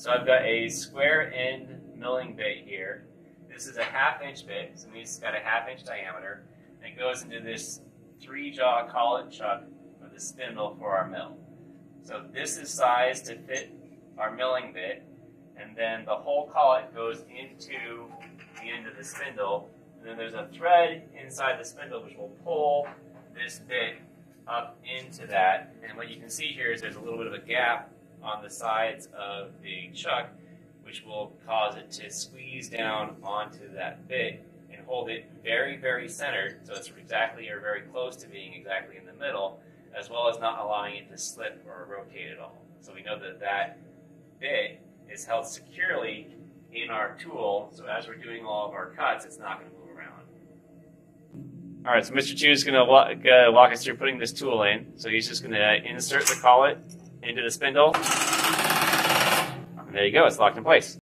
So I've got a square end milling bit here. This is a half inch bit, so it means it's got a half inch diameter. And it goes into this three jaw collet chuck with a spindle for our mill. So this is sized to fit our milling bit, and then the whole collet goes into the end of the spindle, and then there's a thread inside the spindle which will pull this bit up into that. And what you can see here is there's a little bit of a gap on the sides of the chuck, which will cause it to squeeze down onto that bit and hold it very, very centered, so it's exactly or very close to being exactly in the middle, as well as not allowing it to slip or rotate at all. So we know that that bit is held securely in our tool, so as we're doing all of our cuts, it's not going to move around. All right, so Mr. Chu is going to walk, walk us through putting this tool in. So he's just going to insert the collet into the spindle. And there you go, it's locked in place.